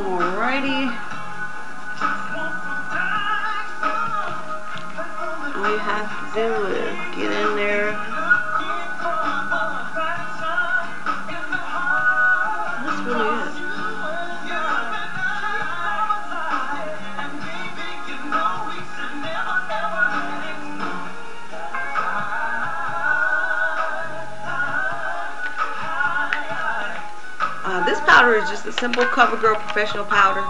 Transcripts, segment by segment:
Alrighty. All you have to do is get in there. Uh, this powder is just a simple CoverGirl professional powder.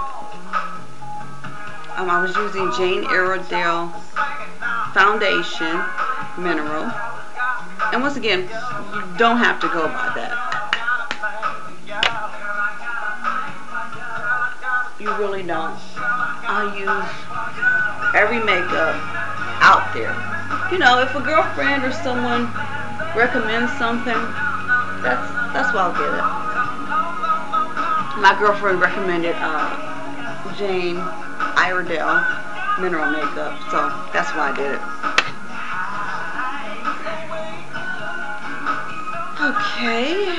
Um, I was using Jane Iredale foundation mineral. And once again, you don't have to go by that. You really don't. I use every makeup out there. You know, if a girlfriend or someone recommends something, that's that's why I'll get it my girlfriend recommended uh, Jane Iredale mineral makeup, so that's why I did it. Okay.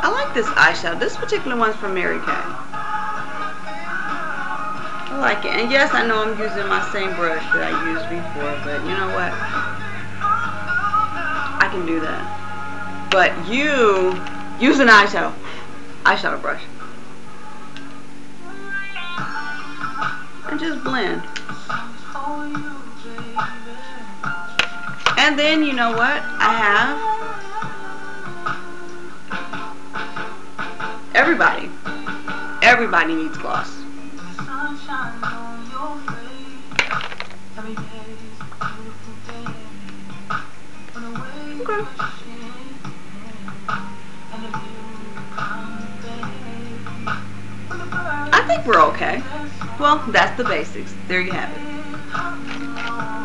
I like this eyeshadow. This particular one's from Mary Kay. I like it. And yes, I know I'm using my same brush that I used before, but you know what? I can do that. But you use an eyeshadow. Eyeshadow brush. And just blend. And then, you know what? I have everybody. Everybody needs gloss. Okay. I think we're okay. Well, that's the basics. There you have it.